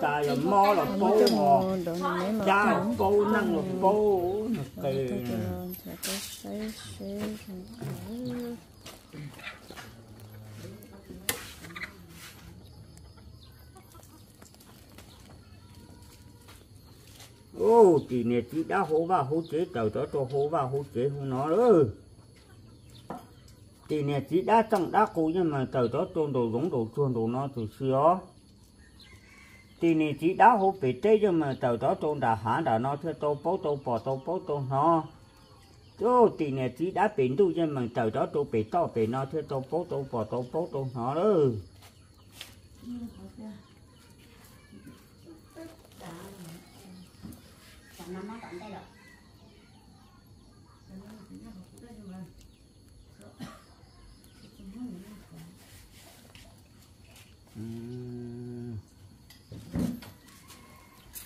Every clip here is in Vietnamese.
ta là mò là bố mò cha là bố năng là bố ô chị này chị đã hô vào hô chế tàu cho cho hô vào hô chế hô nó nữa thì nè, chỉ đã trong đã cũ nhưng mà từ đó trôn đồ giống đồ chuồn đồ nó từ xưa thì nè, chỉ đã hỗ bị tê nhưng mà từ đó trôn đã hả đã nó theo tô bố, tô bỏ tô bố, tô nó chú thì nè, chỉ đã bị tu nhưng mà từ đó tôi bị to bị nó theo tô bố, tô bỏ tô bố, tô nó đó Nó nó tận đây.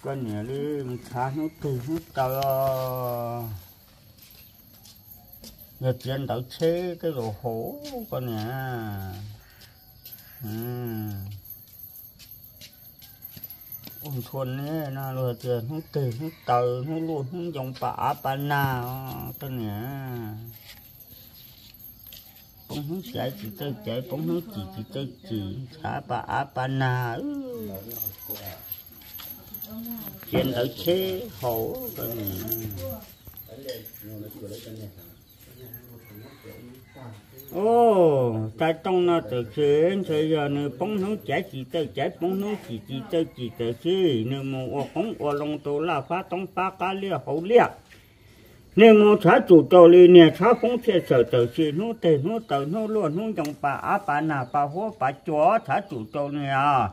Con nhà đi khá nó từ nó tờ nhật dân đảo chế cái đồ hổ, con nhà ừ. ôi thuần nè nó là tiền nó từ nó tờ nó luôn nó dòng bả bà nào con nhà bóng hướng chạy chỉ tới chạy bóng hướng chỉ chỉ tới chỉ thả bà bà nào chuyện ở chế hổ cái này ô ta trong nó từ chuyện thời giờ nữa bóng hướng chạy chỉ tới chạy bóng hướng chỉ chỉ tới chỉ tới chỉ nữa một ô không ô long tổ là phá tông phá cá lia hậu lia nên ngô trả chủ tổ li nè trả phong xe sở tờ chi nô tề, nô tờ, nô luôn nô dòng bà á, bà nà, bà hố, bà chó trả chủ tổ nè à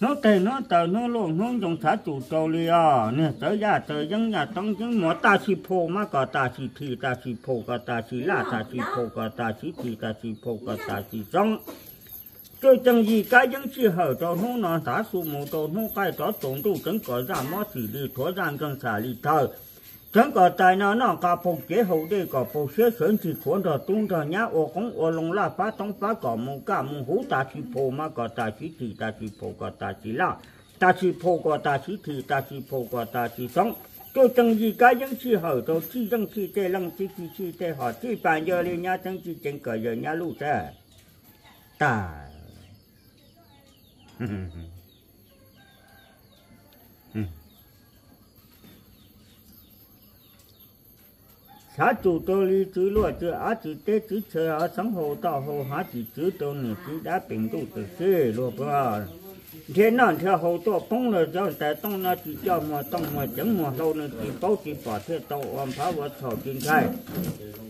nó tề nó tờ nó luôn nó dòng xã chủ tổ li à nè, tới ya tờ dân ya tông chứng mỏ, ta chỉ phô mà cả ta chỉ thi ta chỉ phô cả ta chỉ la, ta chỉ phô cả ta chỉ thi ta chỉ phô cả ta chỉ giống tôi chân gì cái dân chi hở cho nó nó ta su mô cho nó cái đó tổng tu chẳng có ra mỏ chỉ đi thoát ra cần xả li thờ chẳng có tài nào nó cả phục chế hậu đi có phục chế sớm chỉ khuôn rồi tung rồi nhá ô cũng ô lông la phá tông phá cả mù cả mù hú ta chỉ phô mà cả ta chỉ thì ta chỉ phô cả ta chỉ la ta chỉ phô cả ta chỉ thì ta chỉ phô cả ta chỉ sống tôi chẳng gì cái những chi hở tôi chi chẳng chi tê lăng chi chi chi tê họ chi bàn giờ đi nhá chẳng chi chẳng cờ giờ nhá lũ thế ta xã chủ tôi lý chữ luật chữ á chữ tế chữ chờ sống hồ tạo hồ há chữ chữ tôi nè chữ bình tu từ xưa luôn bơ thế nào theo hồ tổ phong là do tại tông nó chỉ cho mà tông mà chẳng mà lâu nữa chỉ bảo chỉ bảo thế tàu ôm phá vật thọ kinh khai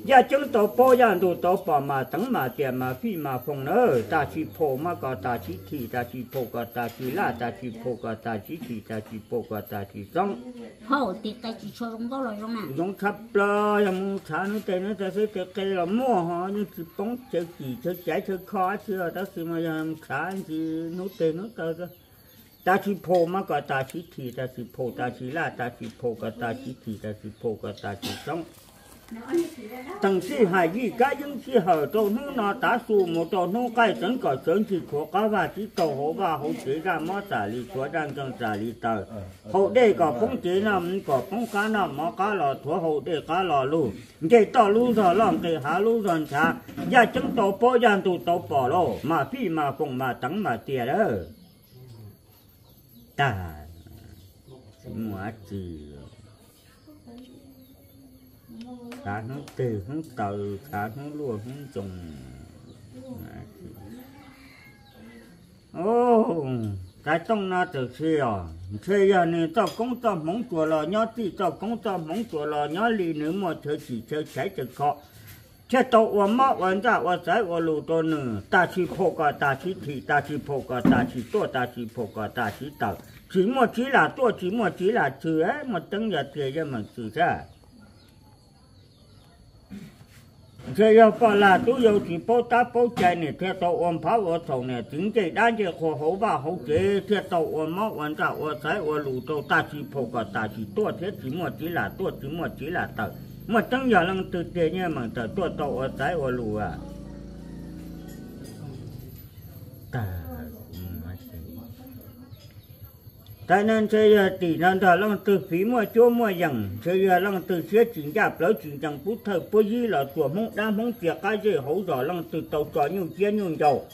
ya chứng tàu bao yan đồ tàu bỏ mà tấn mà tiền mà phi mà phong nữa ta chỉ phô mà có ta chỉ thị ta chỉ phô có ta chỉ la ta chỉ phô có ta chỉ thị ta chỉ phô có ta chỉ sống Hậu thì ta chỉ cho chúng có lời không nè. giống thấp lo giống thả nó tên nó ta sẽ cái cây là mua họ như chỉ bóng chơi chỉ chơi chạy chơi khó chưa đó thì mà làm khá thì nó tên nó tờ đó ta chỉ phô mà có ta chỉ thị ta chỉ phô ta chỉ la ta chỉ phô có ta chỉ thị ta chỉ phô có ta chỉ sống tầng si hai gì cái những si hở trâu nó nó ta su một trâu nó cái chân có chân chỉ khó cá và chỉ tàu hồ và hồ chế ra mót trả lý chúa đang trong trả lý tờ. Hồ đây có phong chế nằm có phong cá nằm mót cá lò thua hồ đây cá lò lu cái tàu lu rồi lòng cái hà lu rồi cha ya chân tàu bỏ yan tu tàu bỏ lô mà phi mà phong mà tắng mà tiền đó ta mua chỉ khá nó từ nó từ khá nó luôn nó trùng ô cái trong nó từ khi à khi giờ này tao cũng tao mong chùa lò nhớ tí tao cũng tao mong chùa lò nhớ lì nữa mà chơi chỉ chơi chạy chơi khó thế tao ở màวันraว่าใส่ว่าลูตัวหนึ่งตาชีโพกตาชีทีตาชีโพกตาชีตัวตาชีโพกตาชีเต่าchỉ một chỉ làตัวchỉ một chỉ là chữ ấy mà từng giờ thì cho mình chữ ra thế giờ có là tôi yêu chỉ bố ta bố chạy nè, theo tội ôm phá ở thầu nè, chính cái đan chế khổ hổ và hổ chế theo tàu ôm máu วัน ra ở sai ở lùi tàu ta chỉ phổ cả ta chỉ tua thế chỉ một chỉ là tua chỉ một chỉ là tờ mà tăng giờ lần từ tiền như mà tờ tua tàu ở trái ở lù tại nên chơi giờ tỷ nên thờ long từ phí mua chỗ mua rằng chơi giờ lăng từ xưa chuyển giáp lỡ chuyển rằng phút thời bố di là chùa mong đam mong tiệc cái gì hậu rõ long từ tàu trò nhiều chia nhiều dầu.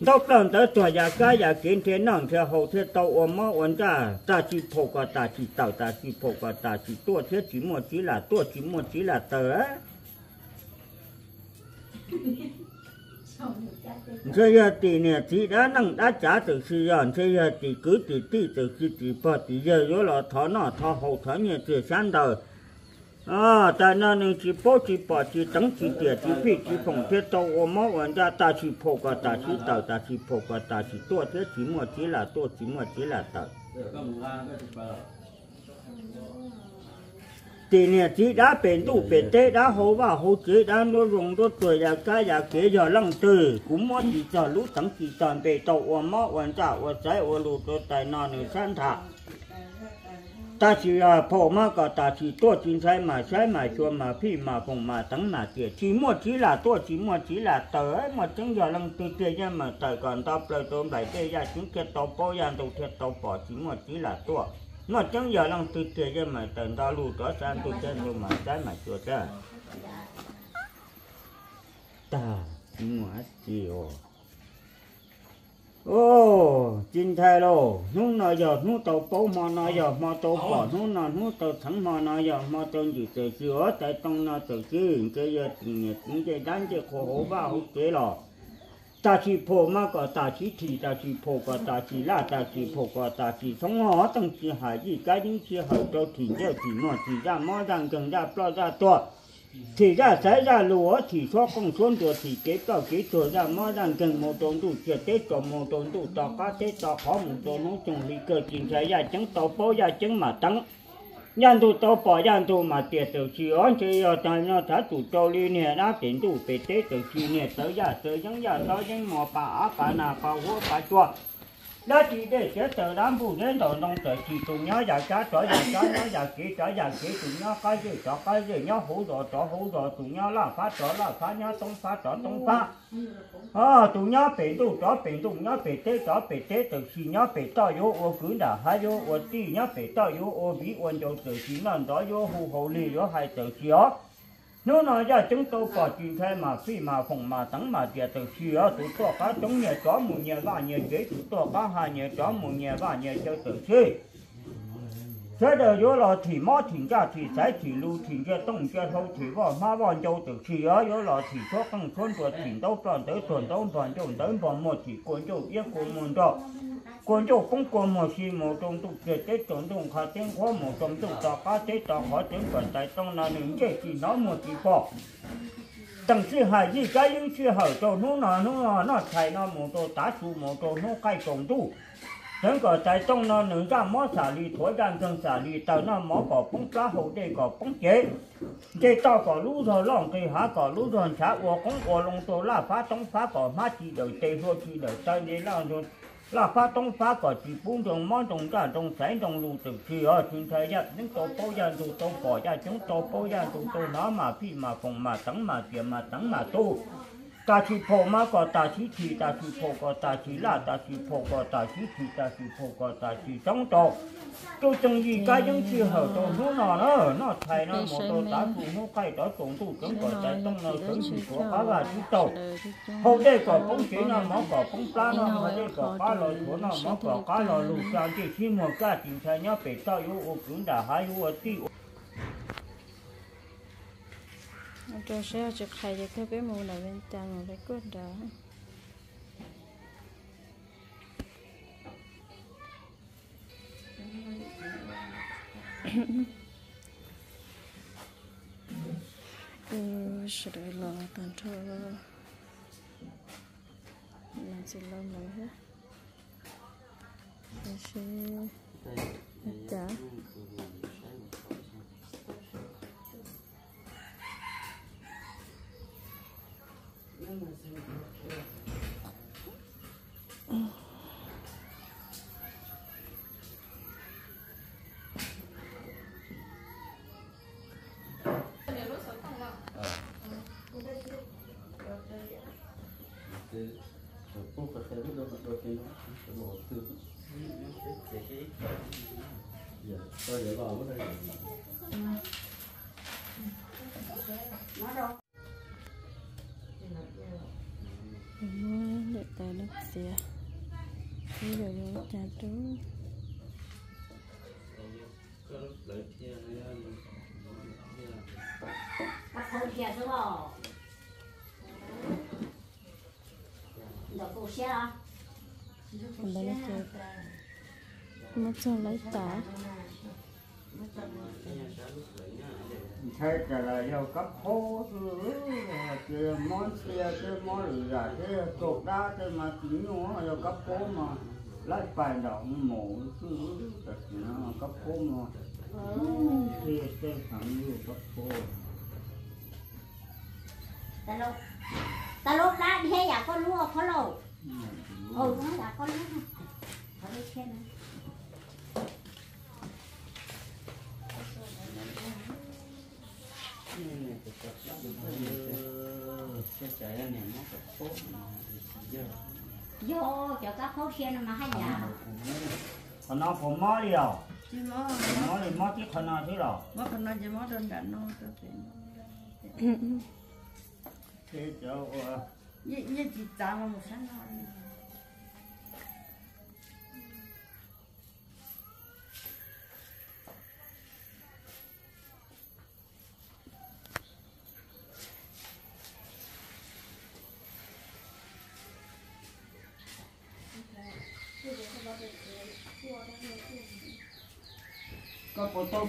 Đốc lần tới tòa nhà cái nhà kiến thế năng theo hậu thế tàu ôm mơ ổn ra ta chỉ phổ qua ta chỉ tàu, ta chỉ phổ qua ta chỉ tua, thế chỉ mua chỉ là tua, chỉ mua chỉ là tờ thế giờ thì nè thì đã năng đã trả từ sự giờ thế giờ thì cứ thì ti từ khi thì bỏ thì giờ rồi là thọ nó thọ hậu thọ nhẹ thì sáng đời à tại nên chỉ bỏ chỉ bỏ chỉ 等 chỉ tiền chỉ phi chỉ phòng thế tàu ôm mơ ổn ra ta chỉ phổ qua ta chỉ tàu ta chỉ phổ qua ta chỉ tua thế chỉ mua chỉ là tua chỉ mua chỉ là tờ thì nè chỉ đã bền đủ bền thế đã hô và hô chế đã nó rồng nó tuổi đã cái đã kế giờ lăng từ cũng mất chỉ cho lũ thắng chỉ toàn về tàu và mỏ và trả và trái và lụt tôi tài nọ nữa san thả ta chỉ là phổ mà cả ta chỉ tôi chính sai mà sai mà chua mà phi mà phồng mà thắng mà kia chỉ mua chỉ là tôi chỉ mua chỉ là tờ ấy mà chẳng giờ lăng từ kia ra mà tờ còn tao lời tôi bảy kia ra chúng kia tao bỏ ra đầu thiệt tao bỏ chỉ mua chỉ là tôi nó chẳng giờ lăng tự kia cho mà tần ta lù tỏ san tự chân luôn mà trái mà chua ra ta mua chiều ô, chính thay lô, nú nói giờ, nú tàu bố mà nói giờ, mò tàu bỏ nú nói nú tàu thắng mà nói giờ, mò tàu gì tự giữa tại tông nó tự chứ cái giờ tình nhiệt những cái đánh cái khổ, hổ ba hút kế lò ta chỉ phổ mà có ta chỉ thị, ta chỉ phổ có ta chỉ là ta chỉ phổ có ta chỉ sống họ tăng chỉ hải gì cái những chỉ hải cho thì giờ thì nó thì ra mà rằng cần ra pro ra to thì ra xảy ra lúa thì cho công xuống được thì kế tao kế thừa ra mà rằng cần một tuần đủ chưa tết cho một tuần đủ tao cá tết tao khó một tuần nó trồng lý cơ chính xảy ra chẳng tao bao ra chẳng mà tăng nhân tu tao bỏ, nhân tu mà tiệt tự chi ổn chỉ ở tại nó thả tụ tao li nè đã tiền tu bị tết tự chi nè, tới giờ, tới những giờ, tới những mò, bà á bà nà, bà hố bà chua đó chỉ để chế tờ đám phụ đến đầu nông tờ chỉ tụng nhớ giả cá trở giả cá nhớ giả kỹ, trở giả kỹ tụng nhớ cái gì trở cái gì nhớ hủ rồi trở hủ rồi tụng nhớ là phá trở là phá, nhớ tông phá trở tông phá. Ờ, à tụng nhớ bị tụ trở bị tụi nhớ bị thế trở bị thế tự chỉ nhớ bị to yếu ô cứ đã hai yếu ô ti nhớ bị to yếu ô bị ô dầu tự chỉ nên đó yếu hù hậu li yếu hai tự chỉ ó nếu nói ra chúng tôi có chuyện thế mà phi mà phòng mà tắng mà tiệt từ khi ở tụi tôi có chống nhà chó một nhà và nhà chế tụ tôi có hai nhà chó một nhà và nhà chơi từ khi thế đời vô là thì mó thì ra thì sẽ thì lưu thì ra tông ra thâu thì vào má vào châu từ khi ở vô là thì số con con của thì đâu toàn tới tuần đâu toàn châu tới vào một thì con châu biết con muốn đó quân chủ cũng quân một khi một trong tục kiệt tế trong trong khá tiếng khó một trong tục ta cá tế ta khó tiếng còn tại trong là những cái chỉ nói một chỉ có tầng sư hải gì cái những sư hở cho nó nó nó nó chạy nó một tô tá su một tô nó cái trồng tu chẳng có tại trong nó những ra mó xả lì thổi đàn dân xả lì tàu nó mó có bóng cá hậu đây có bóng chế chế tao có lũ rồi lòng thì há có lũ rồi xã ua cũng ua lông tổ là phá tông phá có má chỉ đời tê hô chỉ đời tay đi là rồi là phá trong phá cỏ, chỉ bốn trong món trong cả trong sáng trong lù từ khi ở trên thế giới những tổ bố gia dù tổ bỏ gia chúng, tổ bố gia dù tổ nó mà phi mà phòng mà tấn mà tiền mà tấn mà tu ta chỉ phổ mà có ta chỉ thì ta chỉ phổ có ta chỉ la ta chỉ phổ có ta chỉ thì ta chỉ phổ có ta chỉ trong tổ tôi chẳng gì cái những chi hở tổ nó nó nó nó thay nó một tổ ta phụ nó cái đó tổng tu chẳng có tại trong nó chẳng chỉ có là chỉ tổ hậu đây có phong chỉ nó nó có phong plá nó hậu đây có cá lò của nó nó có cá lò lù sang chỉ khi một cái chính thay nhớ bị tao yếu ô cứng đã hai cho xe chụp khai cho cái bé mù này bên ta mà phải cốt đó ừ sẽ để lo tàn cho làm gì lo mới hết. Sẽ chả Dạ, tôi để vào cái đây. Nó đâu? Mua nước xìa bây giờ vô trà trú lấy kia bắt không kia không đậu phụ xe đó còn đây là chơi mất cho lấy tả thế trả lời yêu cấp phố chứ món xe chứ món giả chứ cột đá chứ mà chỉ nó yêu cấp phố mà. Lấy bài động mổ chứ nó cấp phố mà. Xe xe thẳng như cấp phố ta lúc ta lúc đã thế à con lúa có lâu ừ. Nó là con lúa có đi xe này vô cho các phố xe nó mà hay nhà còn nó còn mó đi đâu chỉ mó mó đi mó chứ còn nó thế đâu mó còn nói chỉ mó đơn giản nó cho tiền thế cho như như chỉ mà một sáng thôi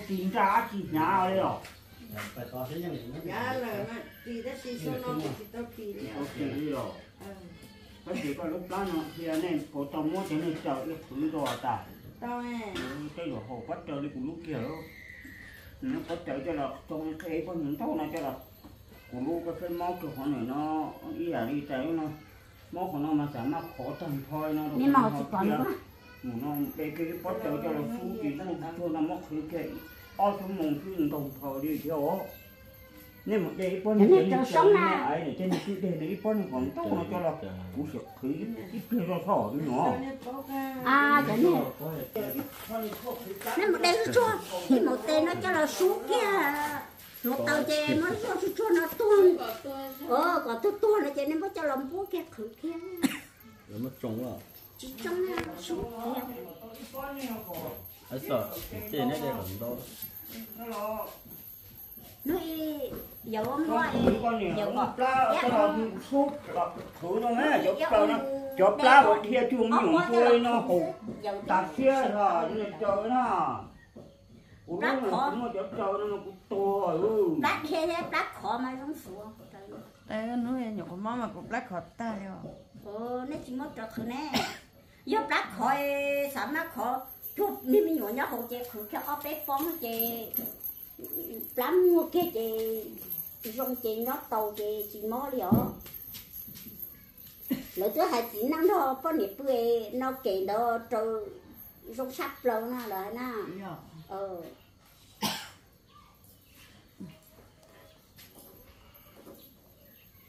kiểm tra chỉ nhà đấy rồi phải có thế nhưng mà giá là nó chỉ đã chỉ số nó chỉ tao tàu kiểm đi rồi. Ừ. có chỉ có lúc đó nó thì anh em bộ tàu mua cho nên chờ cái thứ đồ ta? Tao nè cái đồ hồ bắt chờ đi của lúc kia đó. Nó bắt chờ cho là trong cái có những tàu này cho là của lúc cái cái máu của họ này nó ý là đi tới nó máu của nó mà sản nó khó trần thôi nó nhưng mà chỉ còn nữa. Nó cái cái bắt chờ cho là phu chỉ nó thôi nó mất cái cái ở trong mồm cứ đồng đi theo nên một cái con Thế này cho sống này ấy này trên cái đây này con còn tốt nó cho là cú sực khí cái kia nó thỏ đi nó à cái này nên một đây nó cho thì một tên nó cho là xuống kia một tàu chè nó cho cho cho nó tuôn ờ có tôi tuôn là chè nên mới cho làm bố kia khử kia nó mất trống rồi chỉ kia này xuống kia ấy. sợ tiền đấy đây còn đâu nó dầu ông nói dầu nó chụp pla một thia chuông miệng thôi nó dầu tạt rồi nó chơi nó. Ủa nó cũng chụp chơi nó cũng to ừ. Đắt thế thế khó mà không xuống. Đây nó nhỏ của mó mà cũng lách khỏi ta rồi ờ nó chỉ mất trật nè. Giúp đắt khỏi sắm khó chút mi mi nhỏ nhỏ hồ chè khử cho ốp bé phóng chè lắm mua kia chè rong chè nó tàu chè chỉ mó đi ở. Lỡ thứ hai chỉ năng đó có niệm bưởi nó kể đó trừ rong sắp lâu na lại na ờ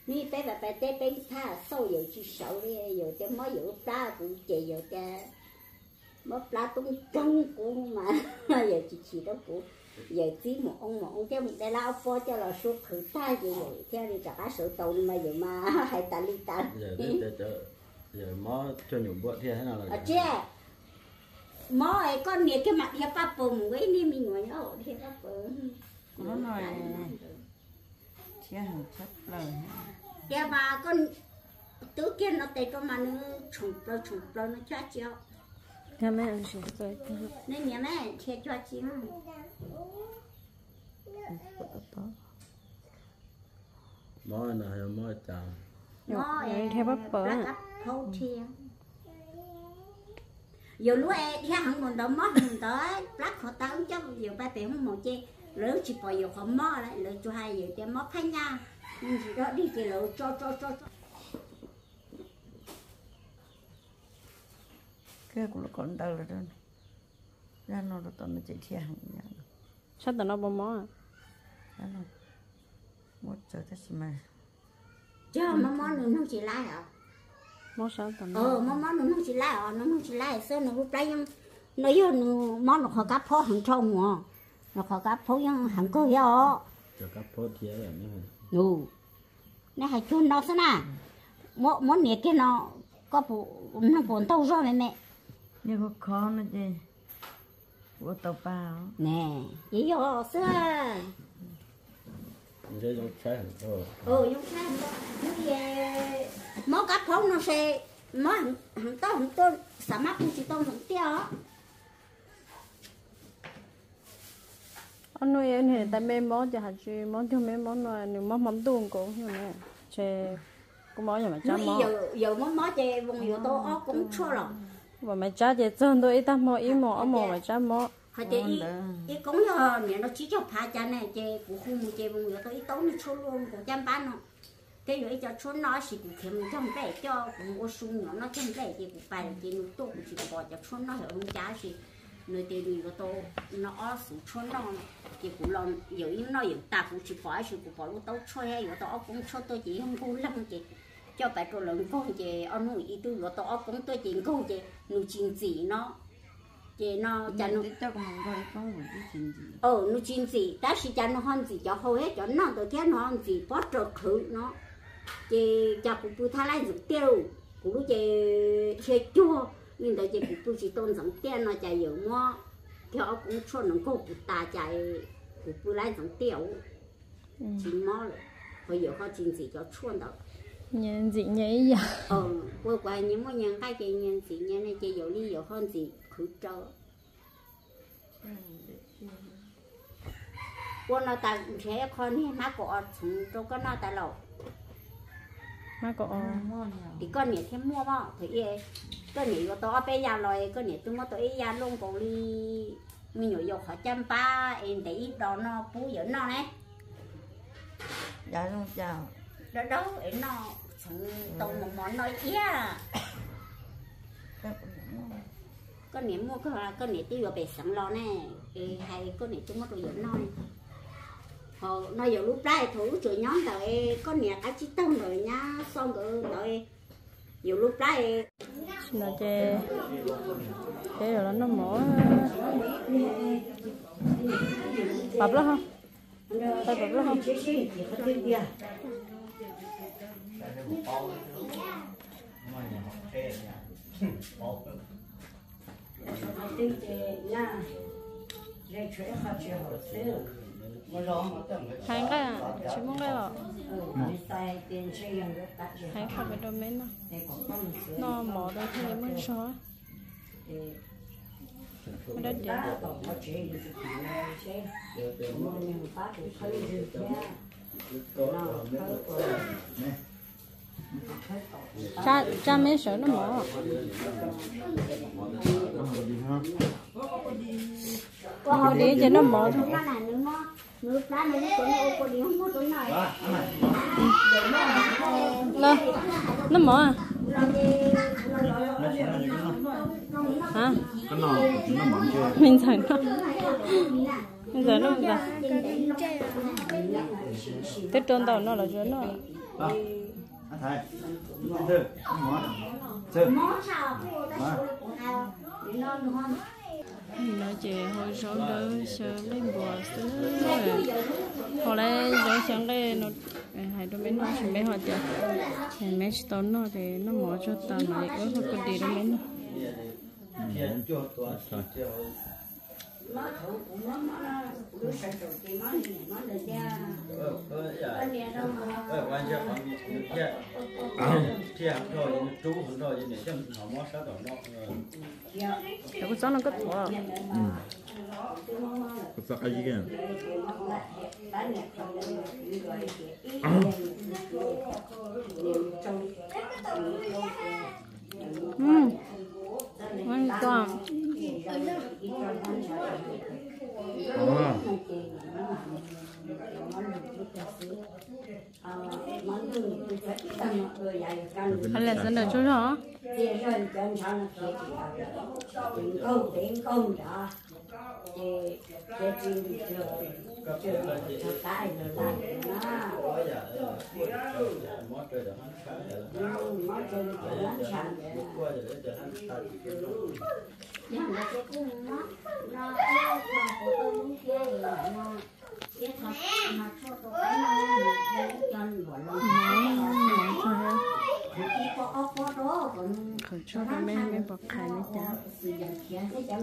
ni bé bà bà té bé tha sâu giờ chỉ sợ đi giờ té mới giờ plá cũng chè giờ té mới plá tung trăng cũng mà giờ chỉ chỉ đó cũng giờ chỉ một ông một ông cái một đây là ông cho là số khử ta gì vậy. Theo đi cả cá sự tàu mà giờ mà hay ta đi ta. Giờ mó cho nhủ bữa thì thế nào là trên mó ấy con nè cái mặt theo ba bùm với ni mình ngồi nhớ theo ba bùm nó nói chia hàng chất lời. Dạ bà con tứ kia nó tê cho mà nó trùng pro trùng nó cho chiếu Nhà mẹ ăn rồi nên nhà mẹ thiệt cho chị mà, là hay mó chả nó theo bắp bở thâu lúa em theo không còn đó mót hàng tới họ ta ứng cho ba tiền không một chi, lỡ chỉ bỏ giờ không mò lại lỡ cho hai giờ cho mót thay nha nhưng chỉ đó đi chỉ lỡ cho cho cho cho cái cũng là còn đâu rồi đó ra nó là tao nó chỉ chia hàng nhà Sao tao nó bò mó à? Ra nó. Một giờ thế mà. Cho mà mò nữa nó chỉ lại hả? Món sao tầm ờ mà mà nó không chỉ lại ờ nó không chỉ lại sao nó lúc đấy nó yêu nó mà nó khó cáp phó hàng trong mà. Nó khó cáp phó nhưng hàng cơ hiểu cho các phố thiế là vậy ừ. Nè hay chun nó sao nè mỗi mỗi nè cái nó có bộ nó buồn tàu rồi mẹ mẹ nhưng có khó nó chứ của tàu bao nè chỉ vô xưa sẽ dùng thôi. Ừ giống sao nó về mỗi cáp phó nó sẽ mỗi hàng hàng to hàng to sao mắt cũng chỉ to hàng tiêu anh nuôi em thì tại mấy món hạt chứ món cho mấy món rồi nếu món mắm tuồng cũng như này chè cũng món nhà mà cha món giờ giờ mỗi mỗi chè vùng tố ó cũng chua rồi và mà cha chè chân tôi ít ta mò ít mò mò mà cha mò họ chè ít ít cũng nhờ nè nó chỉ cho phá cha này của khu một chè vùng yếu tố ít tố nó chua luôn của chăm bán nó cái rồi cho chua nó chỉ của kiếm trong bể cho của mua sung nhỏ nó trong bể thì của bài thì nó tốt của chỉ bỏ cho chua nó hiểu không cha gì. Nơi tiền người yếu tố nó sự chua nó thì cũng nhiều ít nó nhiều ta cũng chỉ bỏ chỉ của bỏ lúc tố chua hay yếu tố cũng chua tôi chỉ không cố lắm chị cho bài trò lớn con chị ông nuôi ý tư yếu tố cũng tôi chỉ câu chị nuôi chín gì nó? Chị nó chả nó cho con coi con cái chuyện gì? Ờ nó chín gì? Ta chỉ chả nó hơn gì cho hầu hết cho nó tôi thấy nó hơn gì bỏ trò khử nó. Chị cho cụ bù tha lại được tiêu cụ lúc chị chơi chua. Nhưng tại chị cụ bù chỉ tôn giống tiền nó chạy nhiều mua theo ông cũng cho nó cô cụ ta chạy cụ bù lại giống tiêu chỉ mua rồi. Bây giờ họ chín gì cho chuồn đó nhân dị nhảy giờ ừ vừa qua những mối nhân cái chuyện nhân dị nhảy này chơi dầu đi dầu hơn gì khử trâu quân nó ta sẽ con đi má cổ chúng trâu con nó ta lộc, má cổ thì con nhảy thêm mua bao thì ye con nhảy có to bé già rồi con nhảy tôi mua tôi già luôn cổ đi mình nhảy vào khỏi chăm ba em để đó nó phú dưỡng nó này dạ luôn chào đó đó em nó tàu một món nói ia các con nhỉ mua cái là con nhỉ tiêu vào bể sẵn lo nè Ê, hay con tôi mua đồ dưỡng nó này họ nó giờ lúc đây thủ chửi nhóm đợi con nhỉ cái chiếc tông rồi nha xong rồi đợi nhiều lúc đây là chè chè rồi nó mỏ bập lắm không tay bập lắm không hai cái chỉ muốn cái rồi hai không phải đồ mến đâu nó mỏ đâu thì mới xóa mới đất điện cha cha mấy sợ nó mỏ Có đi cho nó mỏ thôi nó là nước cha nước mấy nó nó có đi không nó chỗ này Lơ, nó mỏ à? Hả? Mình sợ nó. Mình sợ nó là cái trơn tàu nó là chỗ nó. đó thầy thư món số để nó chỉ hồi sau đó sợ lấy bùa sữa hồi lại rồi sáng đây nó hai đứa mấy nó chỉ mấy hoạt động thì mấy stone nó thì nó mở cho tao mà có có đi đâu mấy nó tôi cho nó thử cũng nó nó nó sẽ rồi thì gì nó được ra cái này đâu mà. Ờ quan trọng là mình thiện thiện rồi chú rồi thì để cho họ mót sát đó. Nó Đâu có gió nó có thua Kısa acıken. ừ ngon toàn à. Hắn là dân ở chú đó tiền dân dân sang là thiệt chờ chờ tại rồi lại na cái giờ mất rồi mất rồi chờ lắm chẳng để hắn ta nhưng mà cái cung nó nó nó của tôi muốn kia nó cái thật mà cho tôi cái nó cái chân của nó khởi cho nó mấy bọc khai mấy chả